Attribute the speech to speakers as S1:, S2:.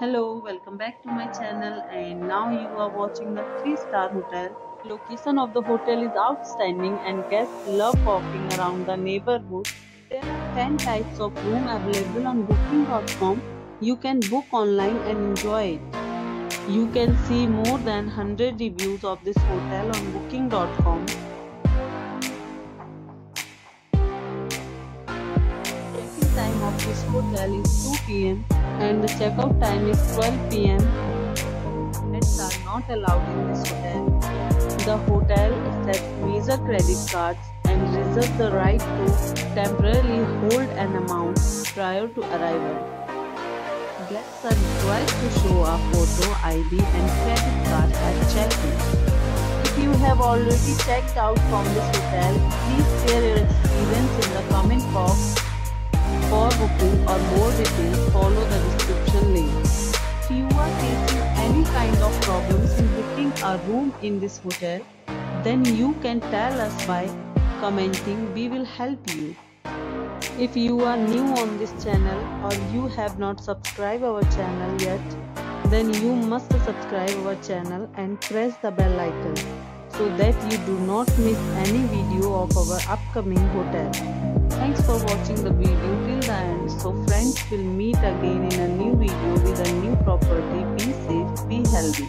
S1: Hello, welcome back to my channel and now you are watching the 3-star hotel. Location of the hotel is outstanding and guests love walking around the neighborhood. There are 10 types of room available on booking.com. You can book online and enjoy it. You can see more than 100 reviews of this hotel on booking.com. this hotel is 2 pm and the checkout time is 12 pm. Pets are not allowed in this hotel. The hotel accepts Visa credit cards and reserves the right to temporarily hold an amount prior to arrival. Guests are required to show a photo ID and credit card at check-in. If you have already checked out from this hotel, or more details, follow the description link. If you are facing any kind of problems in booking a room in this hotel, then you can tell us by commenting. We will help you. If you are new on this channel or you have not subscribed our channel yet, then you must subscribe our channel and press the bell icon so that you do not miss any video of our upcoming hotel. Thanks for watching the video till the end. Friends will meet again in a new video with a new property. Be safe, be healthy.